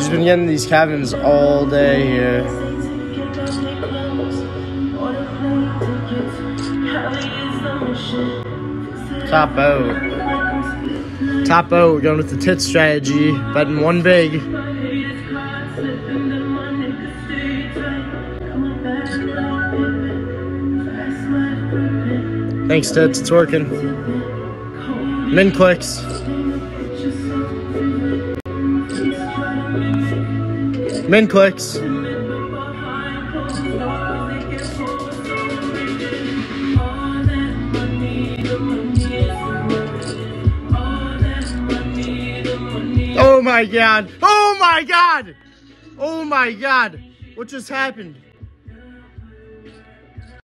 He's been getting these cabins all day here. Top out. Top out, we're going with the tit strategy, betting one big. Thanks, Tits, it's working. Min clicks. Min clicks. Oh my god! Oh my god! Oh my god! What just happened?